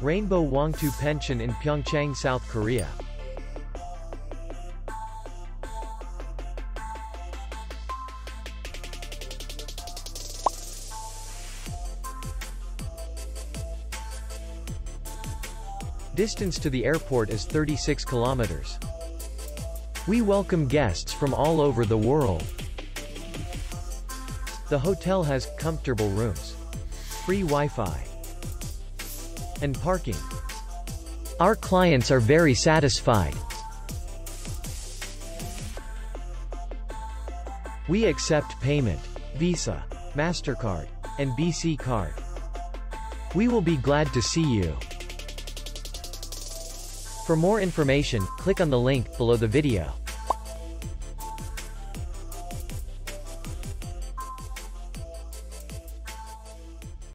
Rainbow Hwangto Pension in Pyeongchang, South Korea. Distance to the airport is 36 kilometers. We welcome guests from all over the world. The hotel has comfortable rooms, free Wi-Fi, and parking. Our clients are very satisfied. We accept payment, Visa, MasterCard, and BC Card. We will be glad to see you. For more information, click on the link below the video.